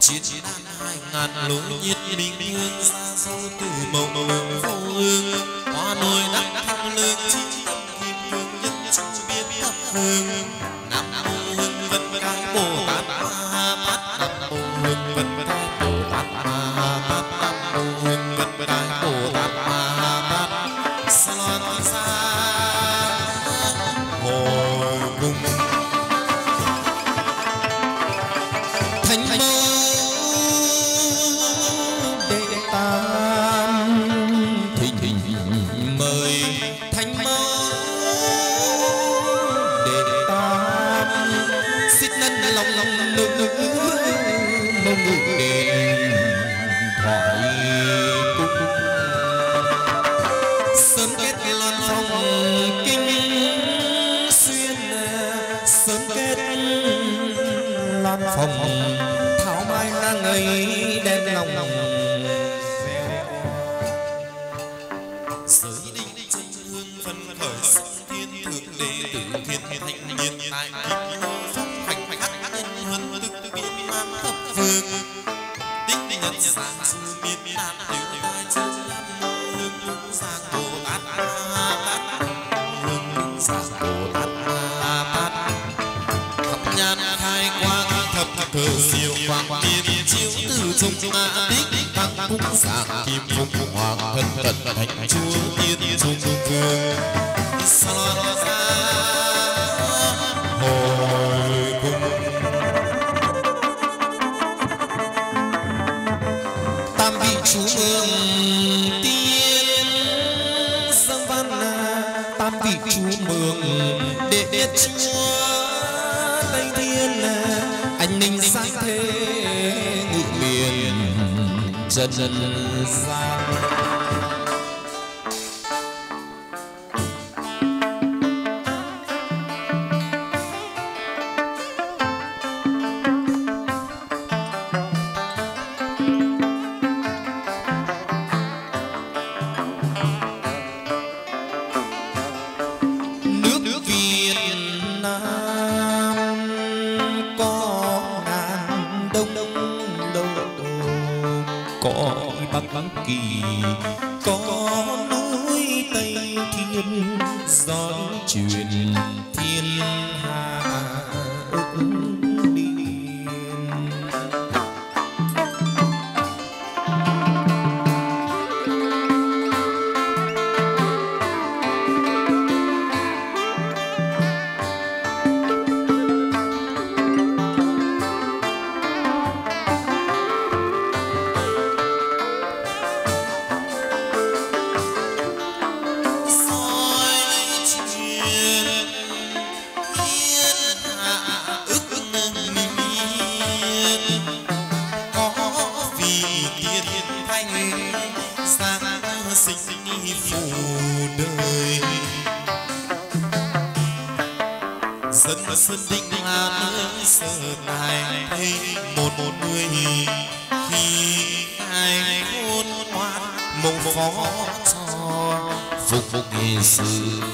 chiến an hai ngàn lối nhiên bình hương xa xôi từ màu màu vô hương hoa nồi đắp thăng lương chi tâm kim cương nhân trong biết thập hương. Nam mô hương vân ca bồ tát Yes.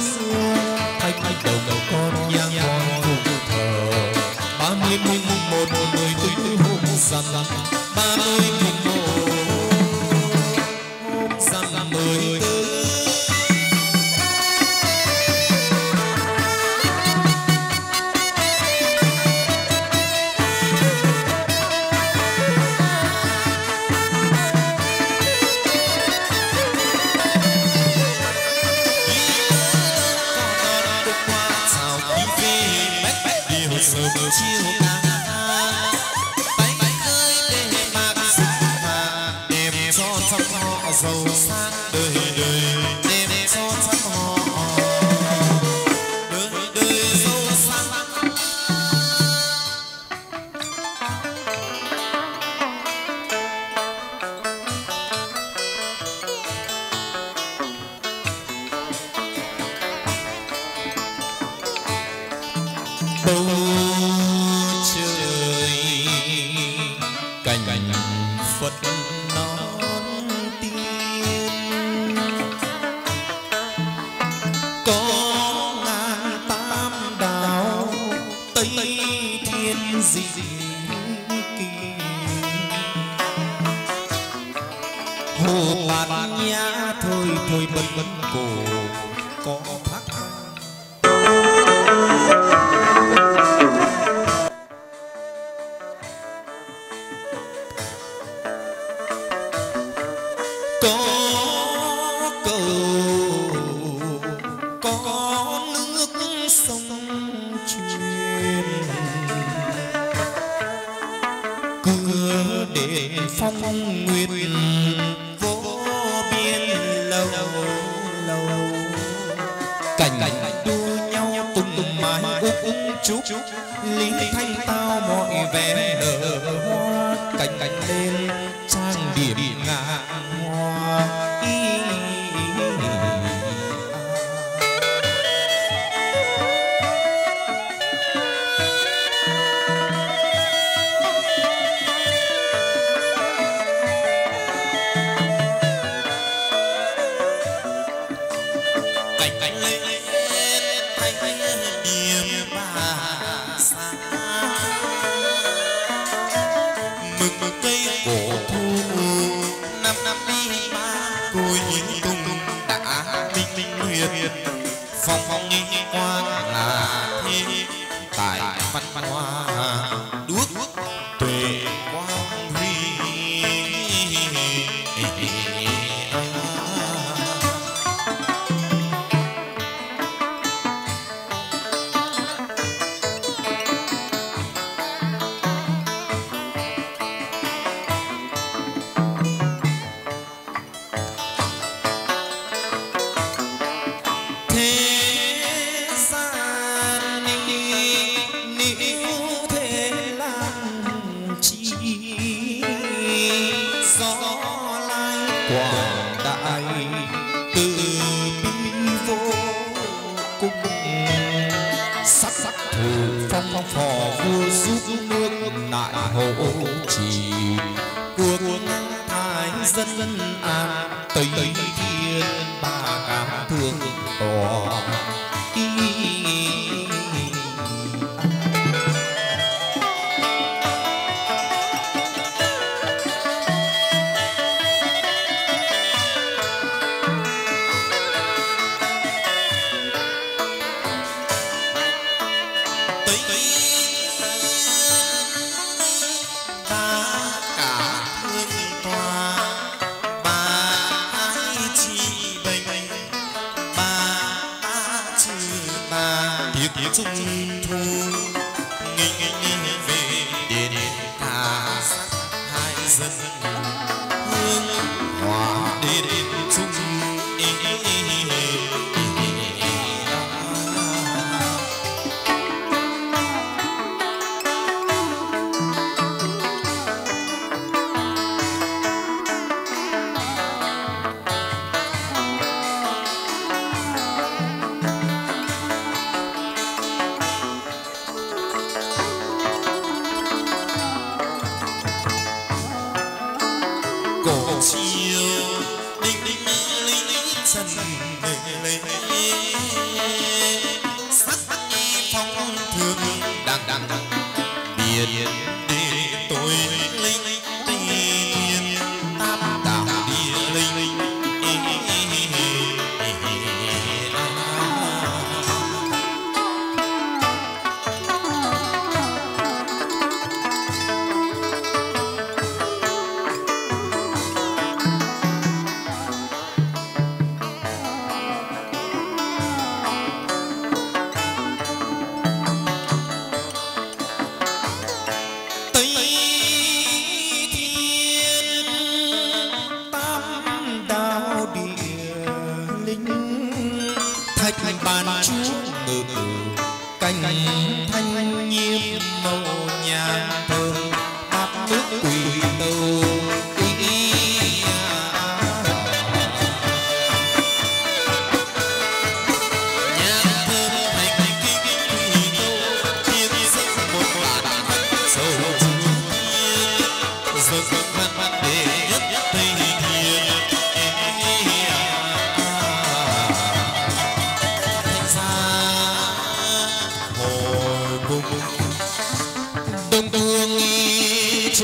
xưa. Thách thách đầu đầu con nhang con vùng thờ ba mươi mùng một người tôi tôi hôm rằng ba mươi mùng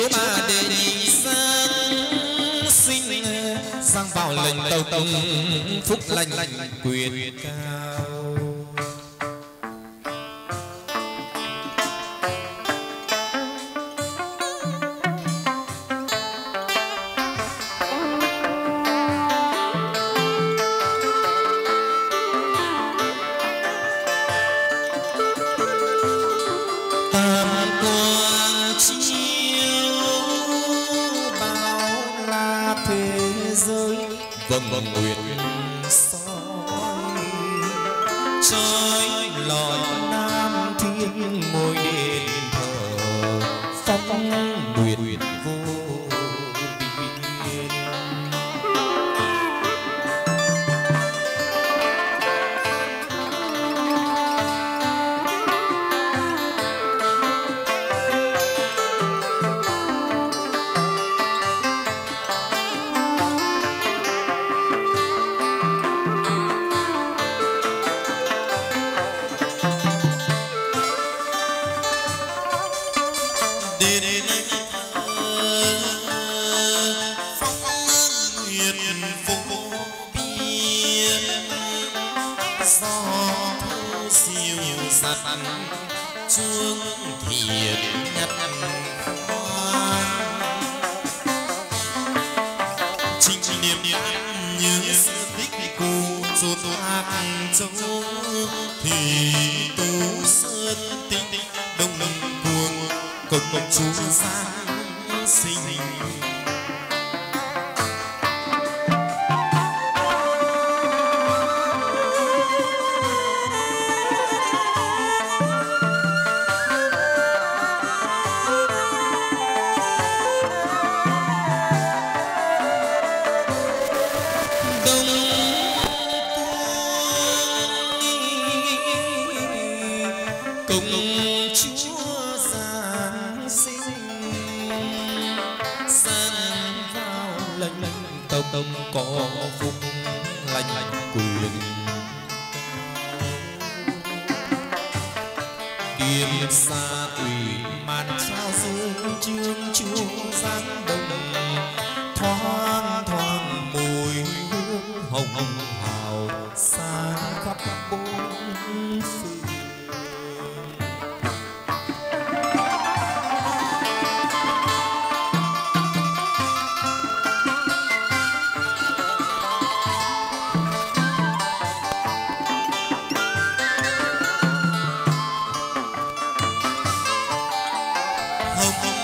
chúa bà đệ nhị sang sinh sang vào lệnh tông phúc lành quyền cao. hope.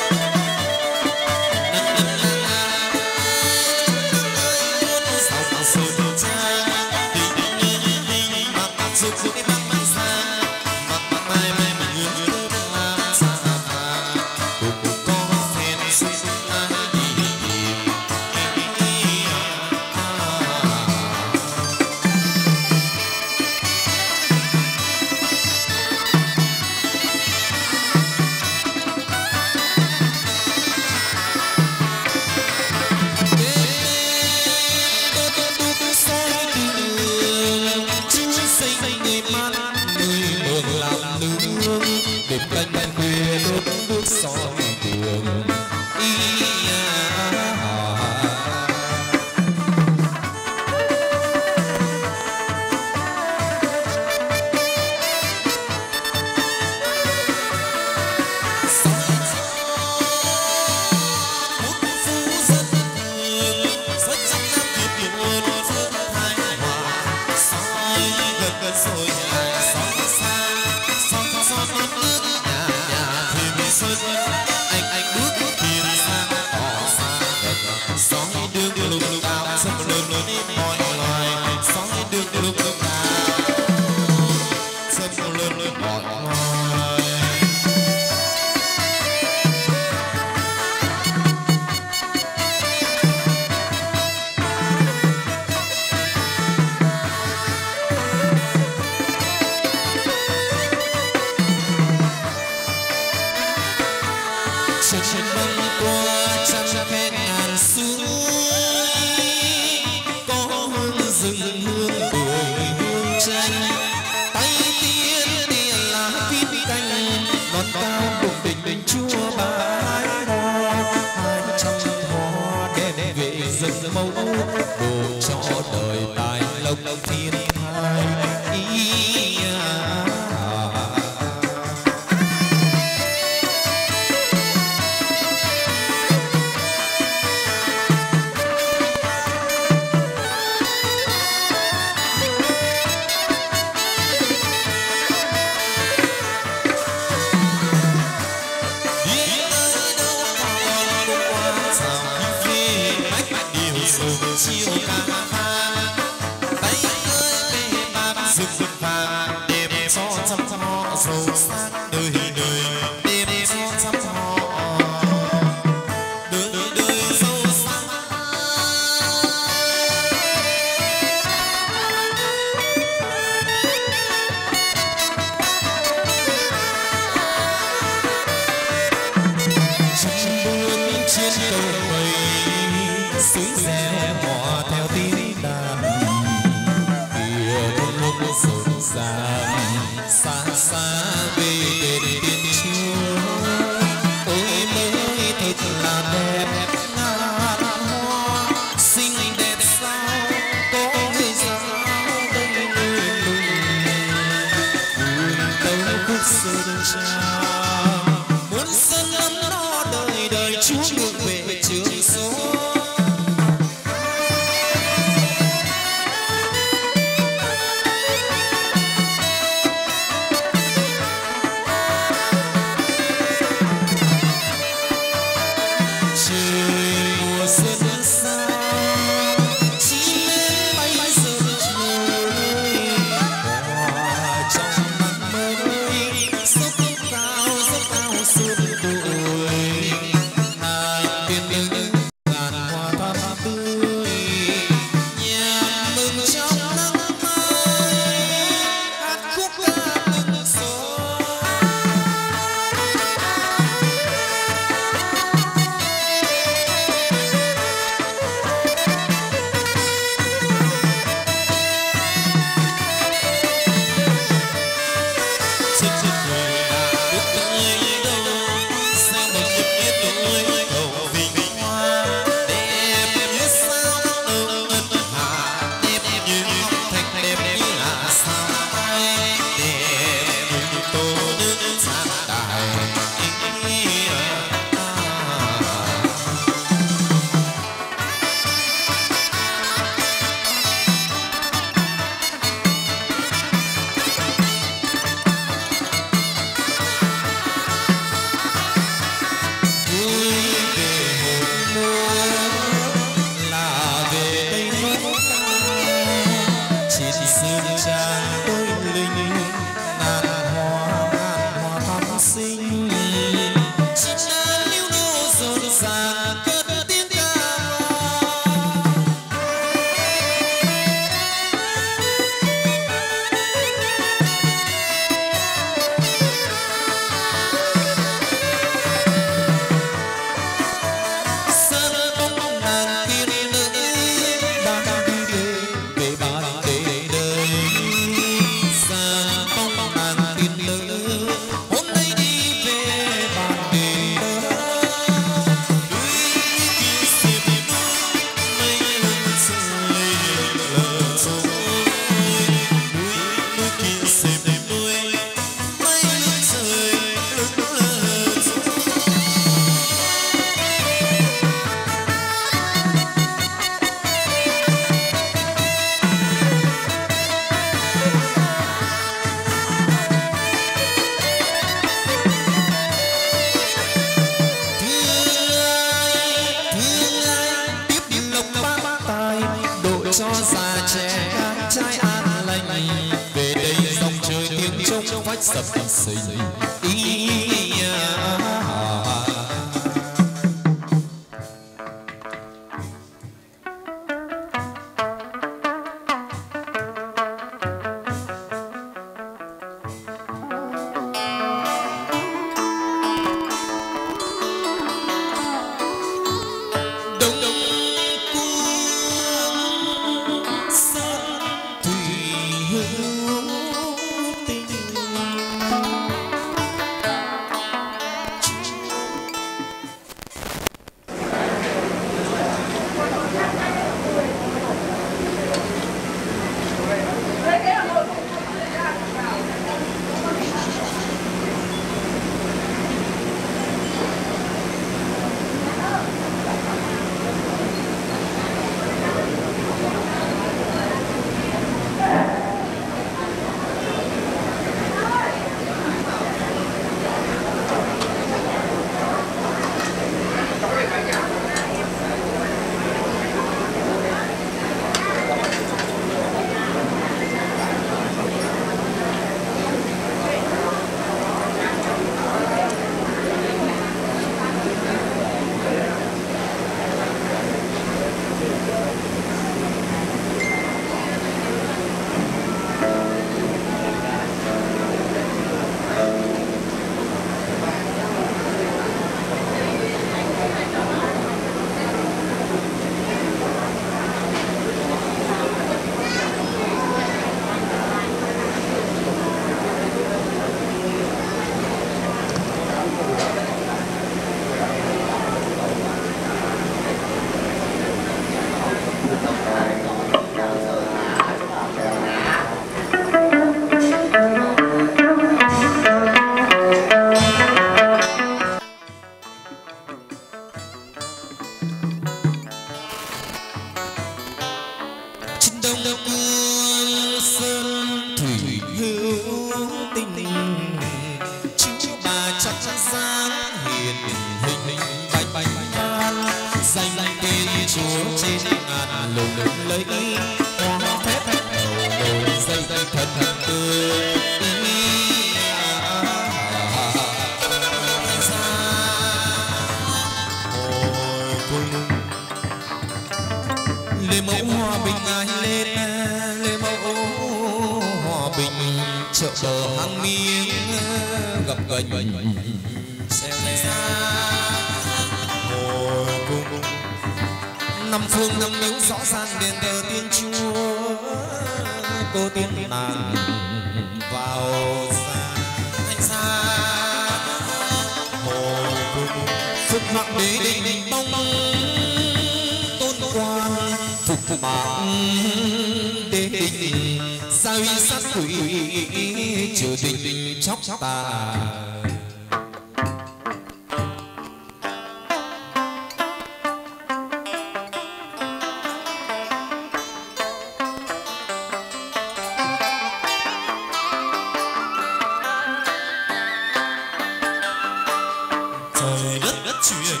trời đất đất chuyển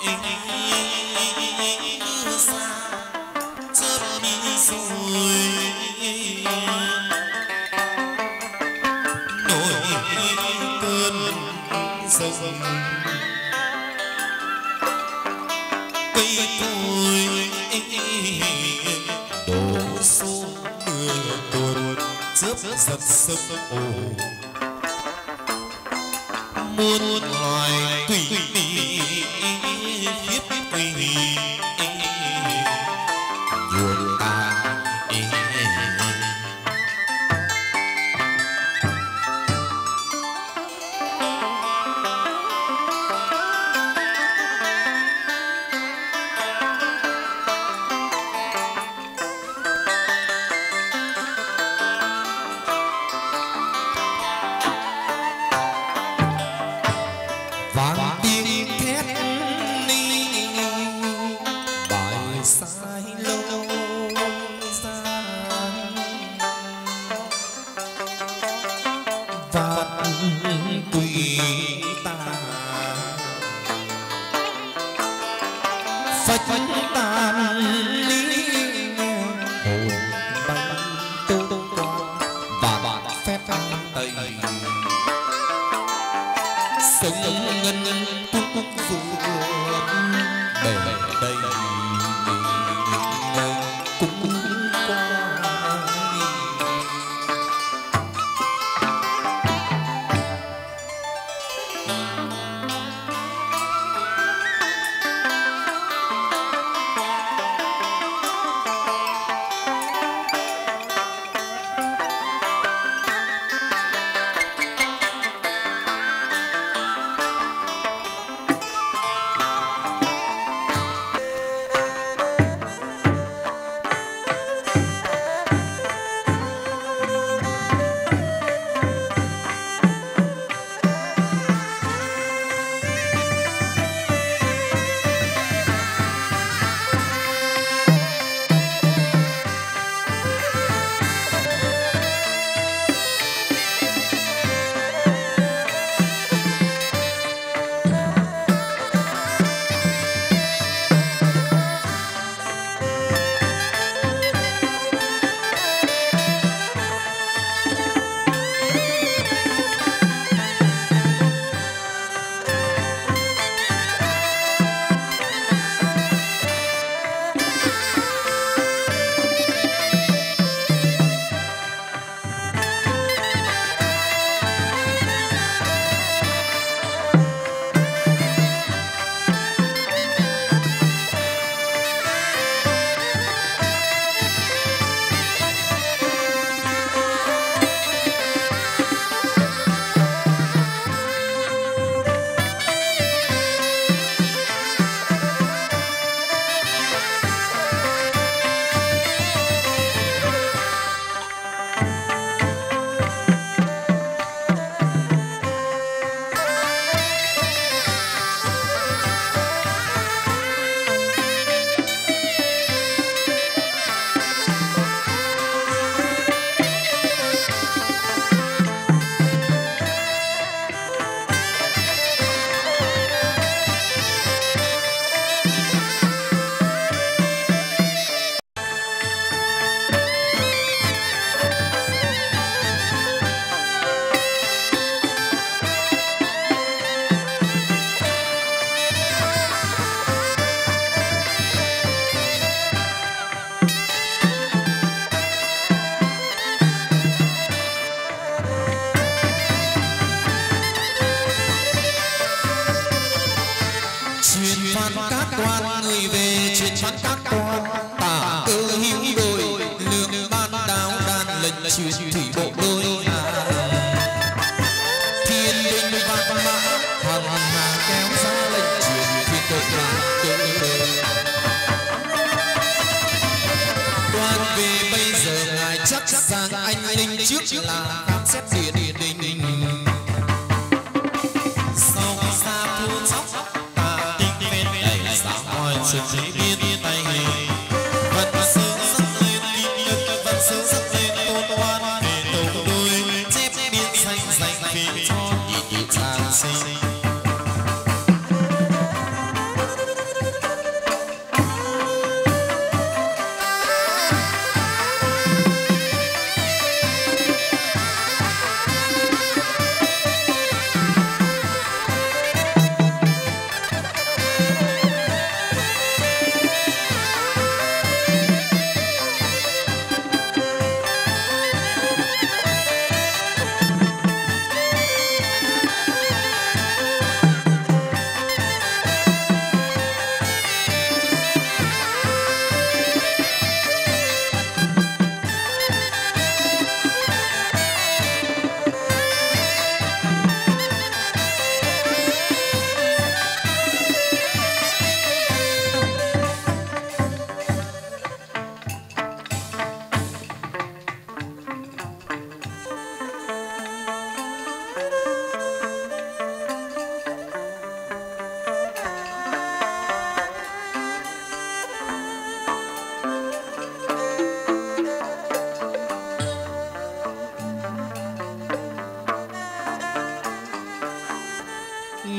ý xa chớp đi rồi nổi cơn rồng cây cối đổ xuống mưa tuôn chớp giật sấm ồ muôn loài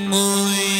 ngồi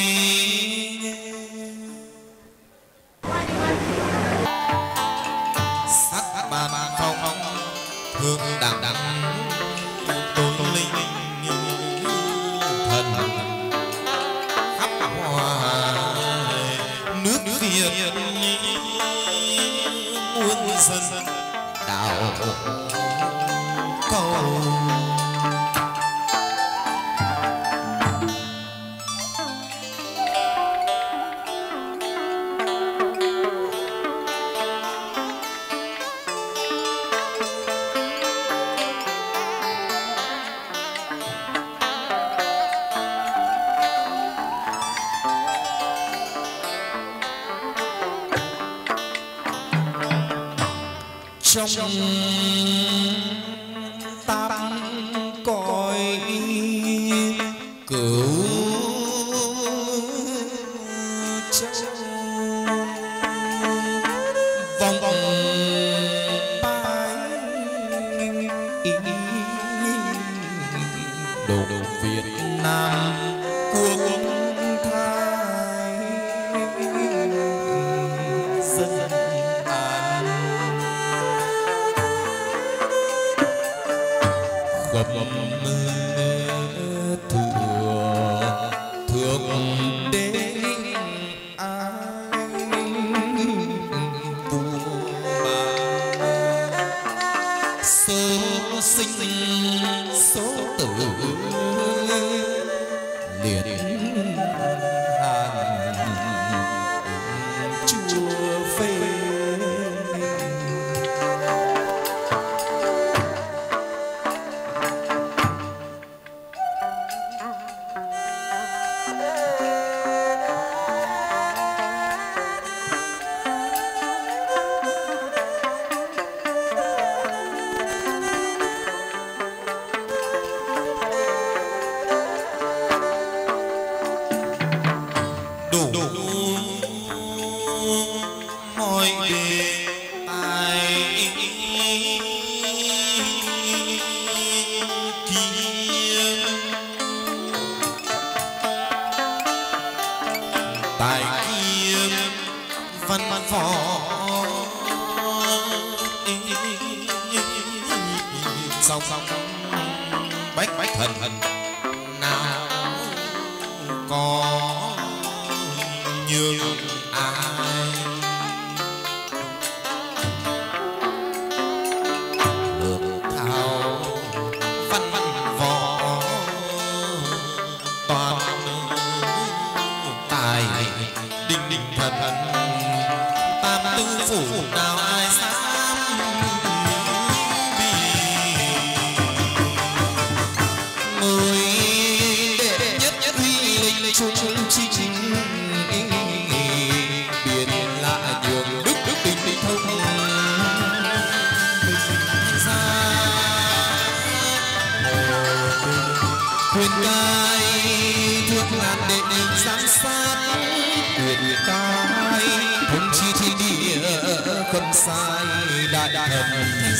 都不。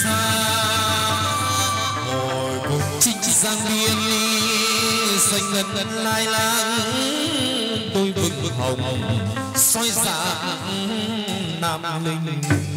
tha hồi cùng trinh giang biên xanh ngần lai lang. Tôi vừng hồng, soi dạng nam linh.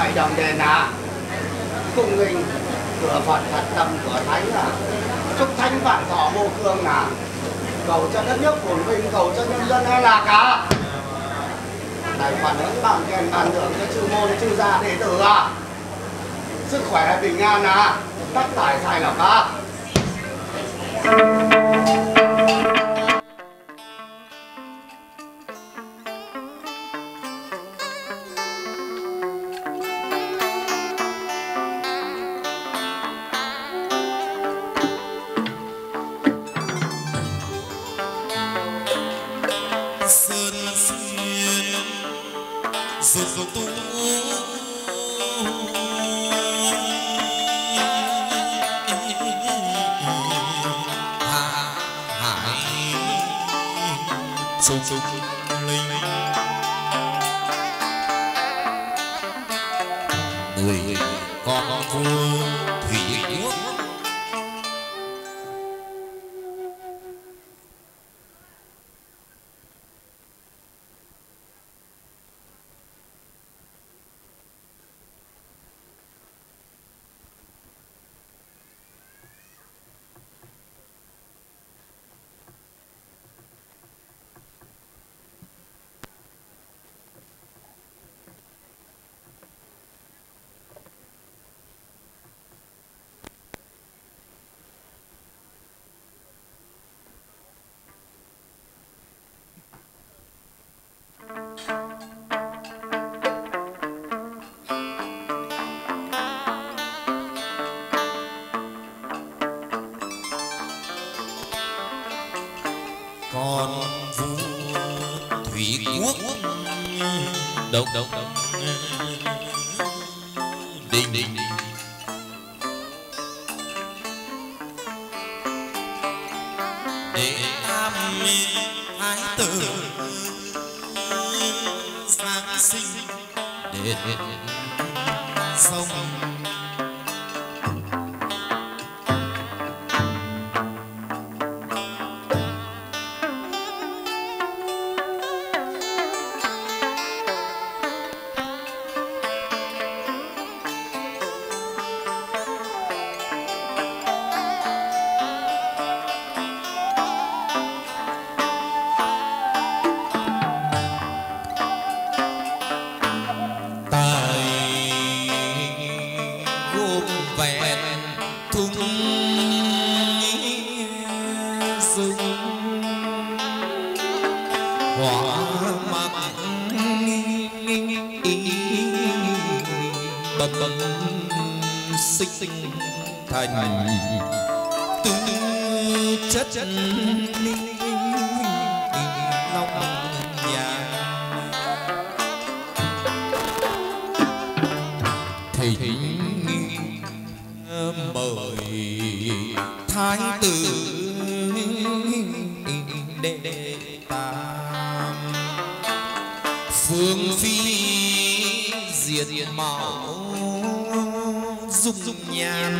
Phải đồng đền ạ cung nghinh cửa phật thật tâm cửa thánh ạ chúc thánh vạn thọ vô cương ạ cầu cho đất nước phồn vinh, cầu cho nhân dân an lạc cả này phản ứng bằng kèn bàn thưởng cho chư môn, chư gia đệ tử à sức khỏe bình an ạ. Tất tải sai lọc ạ. sưng hỏa mặt bần bần xinh xinh thành tư chất chất thỉnh mời thái tử phen niên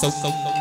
sông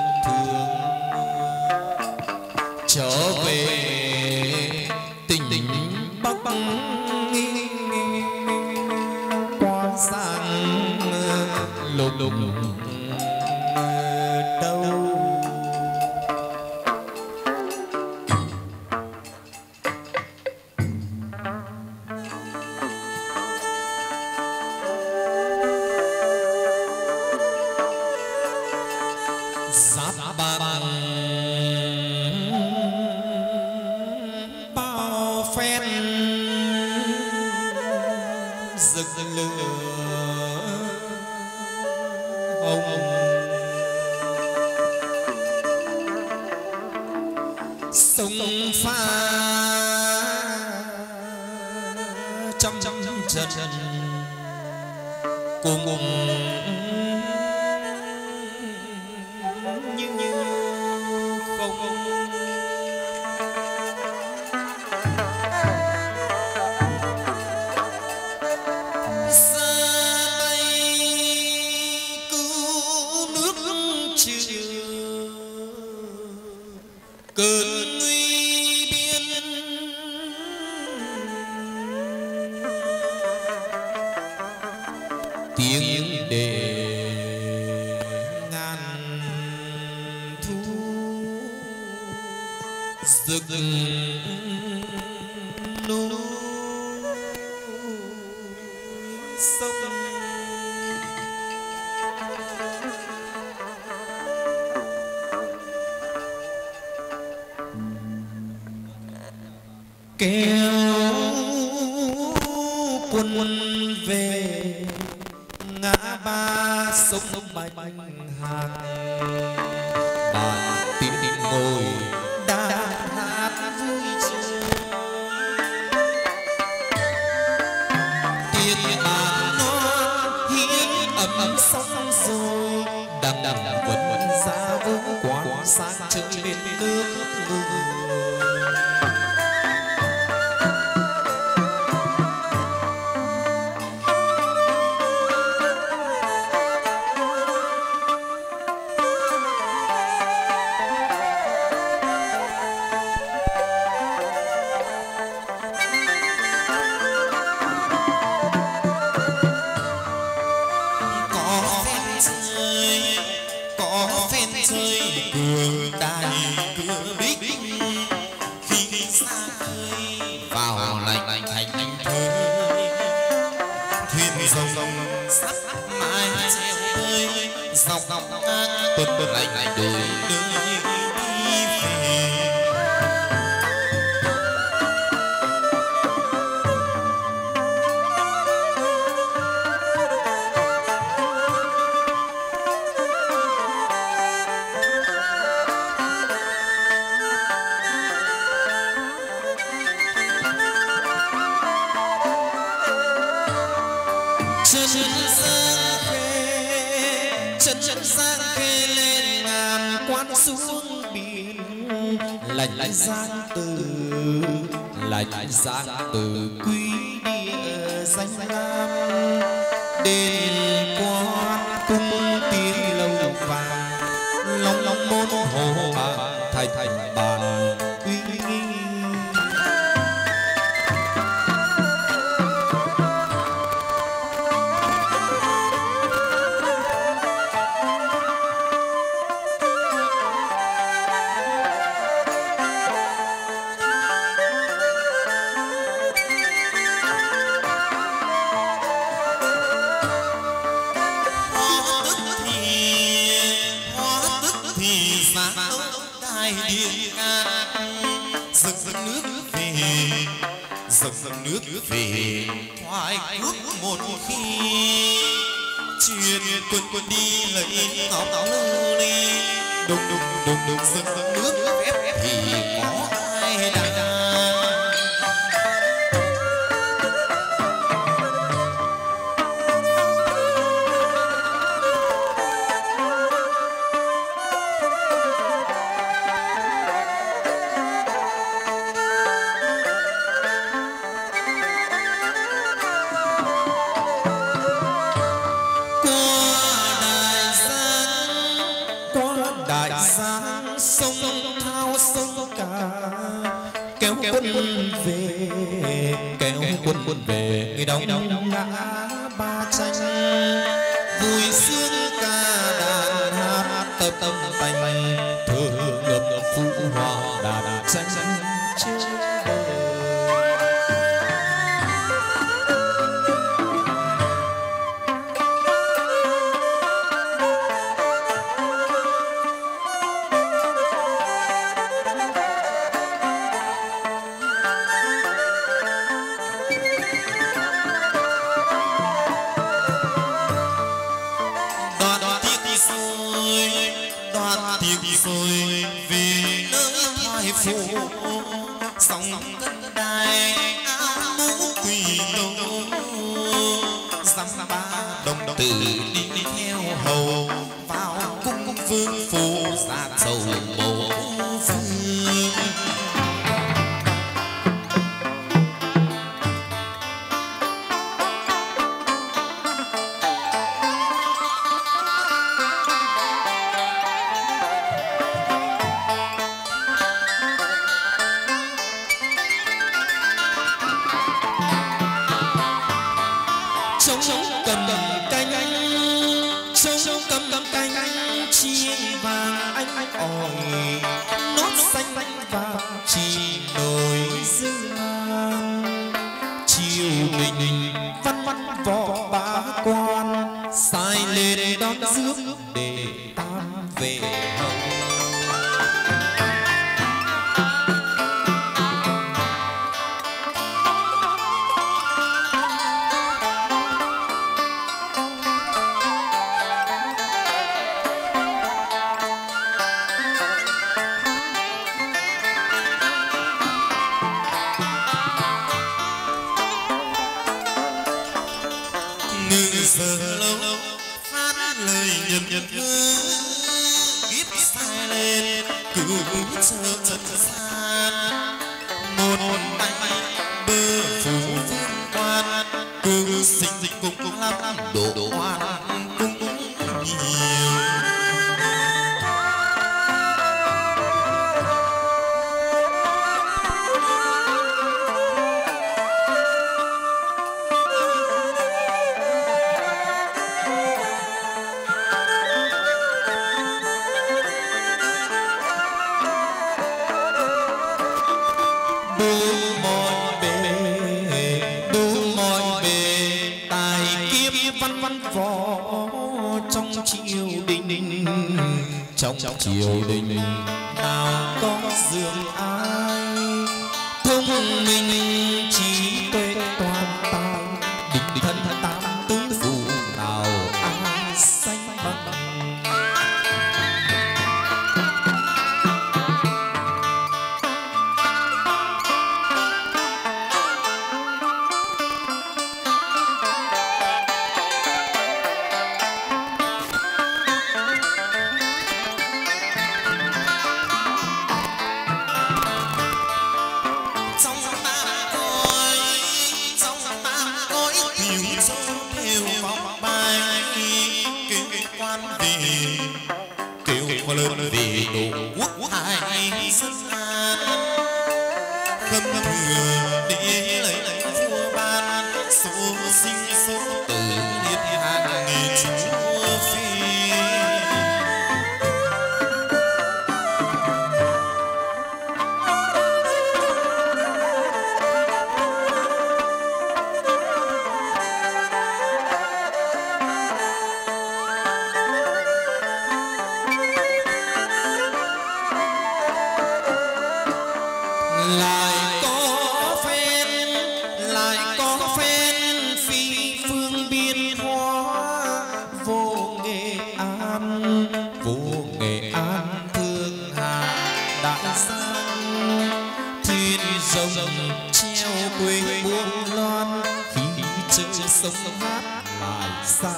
sông hát lại xa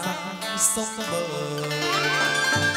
sông bờ.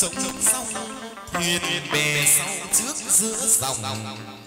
Vất vất trống thuyền bè sau trước giữa dòng.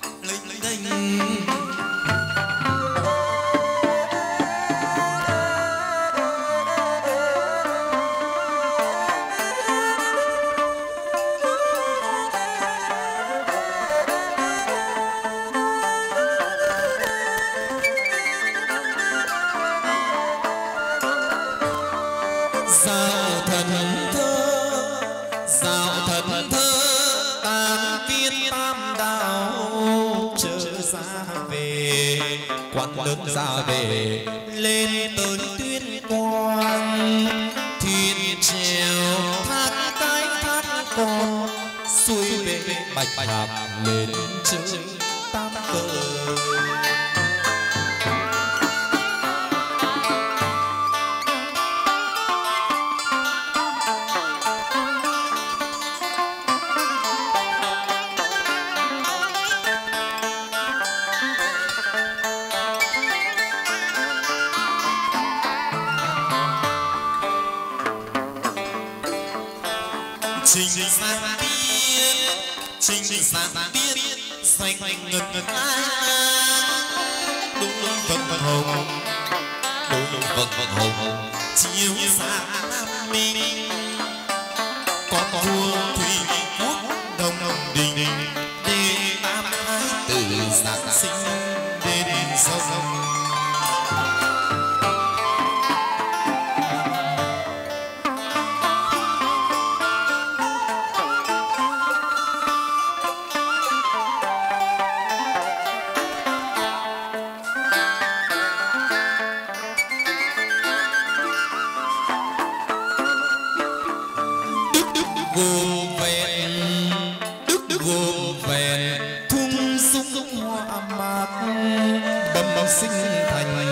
đầm màu sinh thành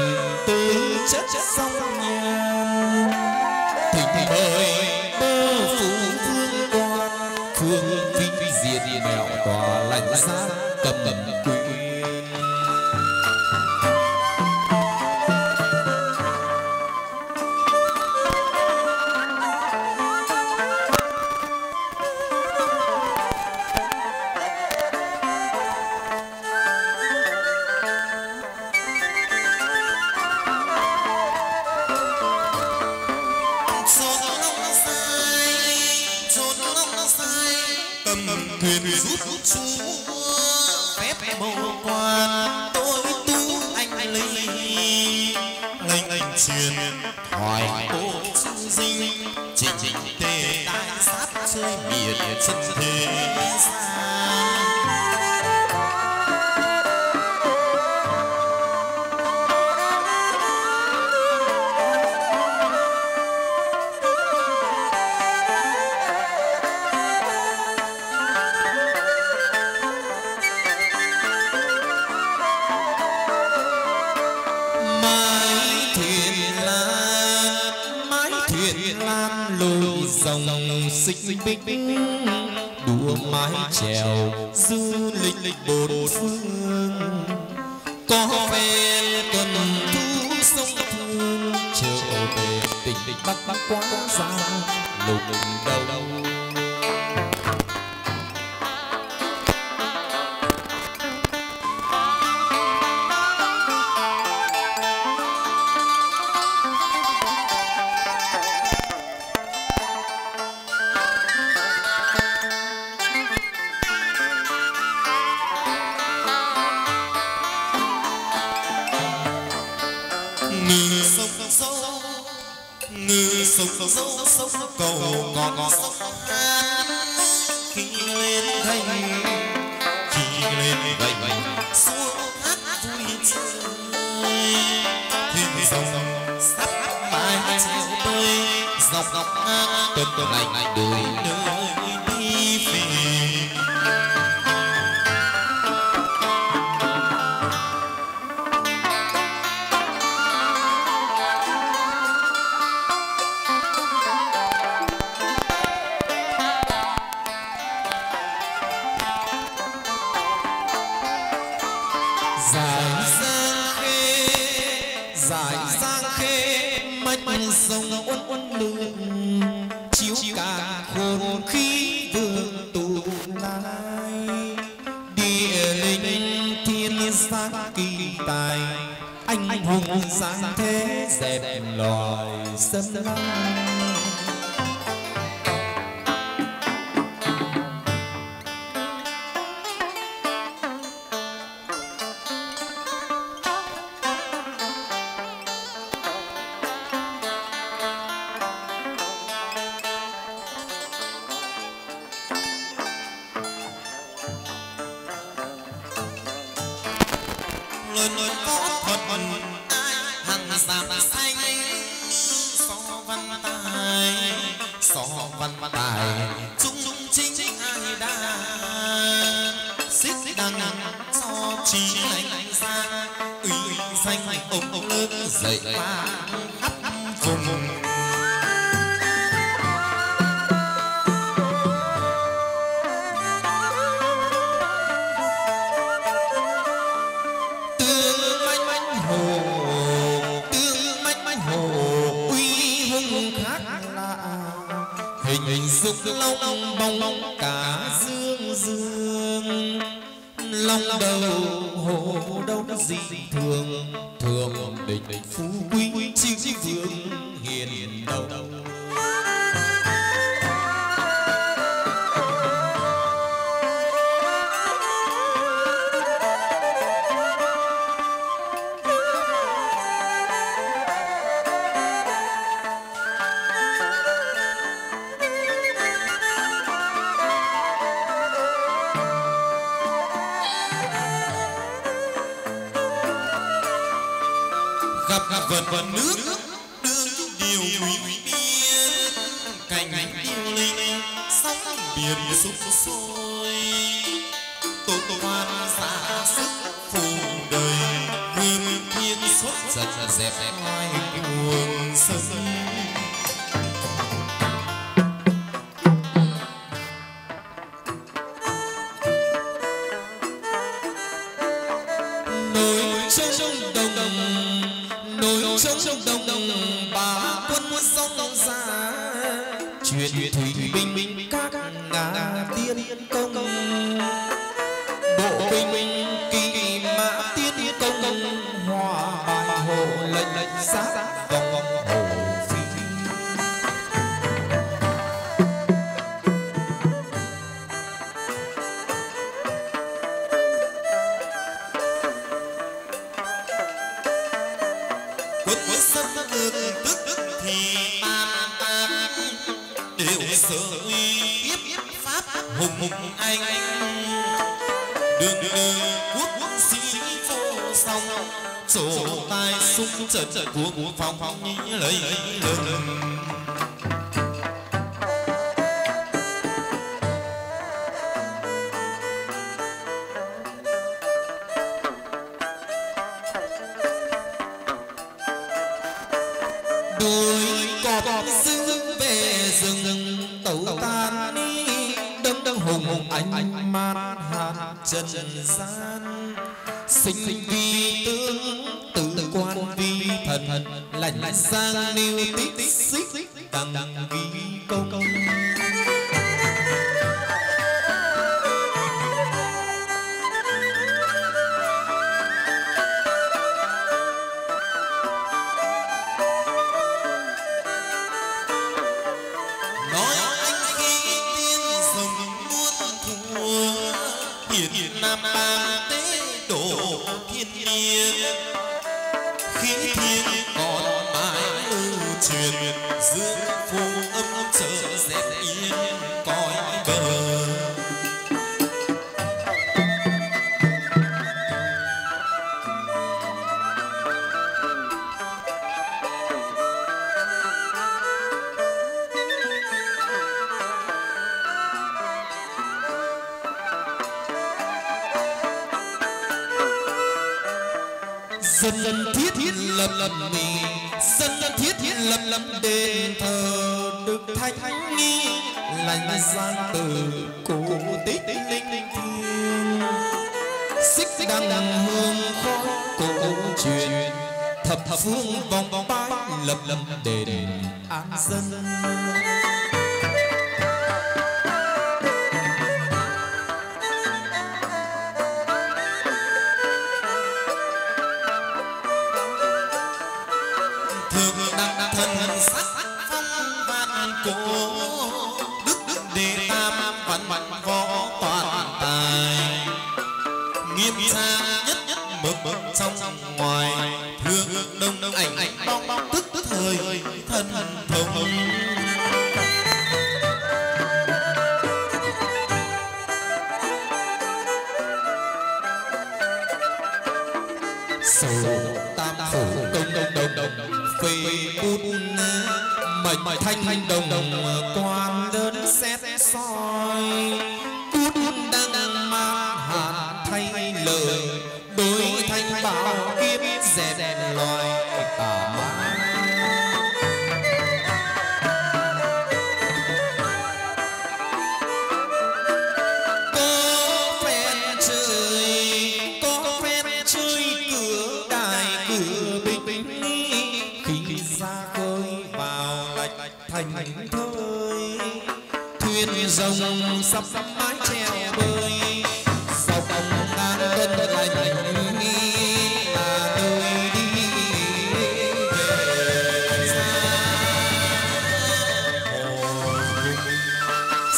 tướng chất song But đuổi cọp dữ về rừng, tẩu tan đi đông đông hùng hùng ánh man hạt trần gian. Sinh vi tướng, tử quan vi thần, lạnh lạnh sang lưu tích xích đằng vi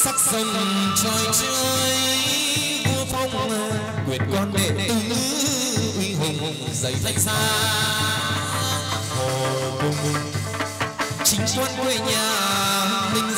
sắc sông trai chơi vua phong quyền con đệ tử uy hùng dày danh xa. Hồ cùng chính quân quê nhà minh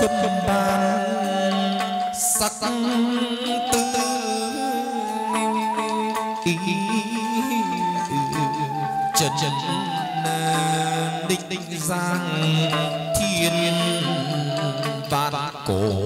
khúc bàn sắc tư ý trần trần định định giang thiên vạn cổ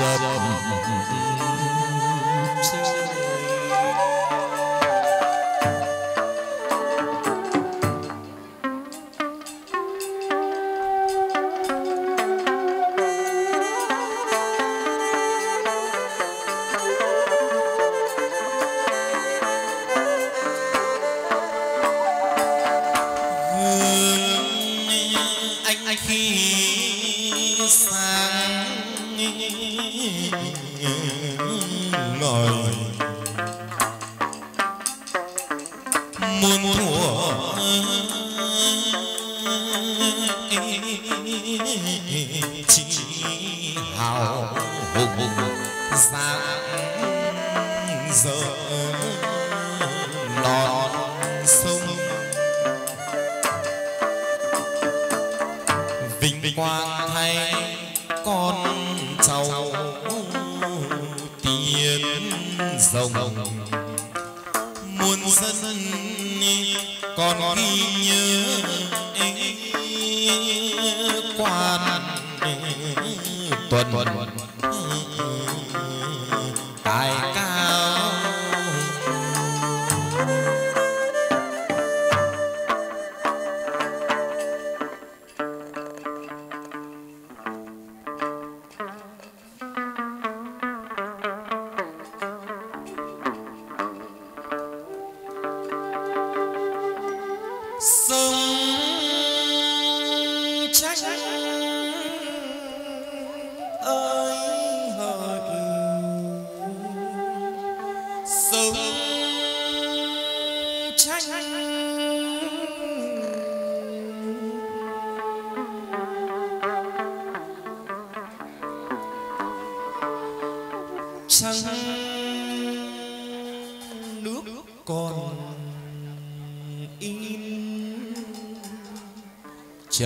up.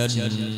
Trần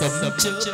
怎么就这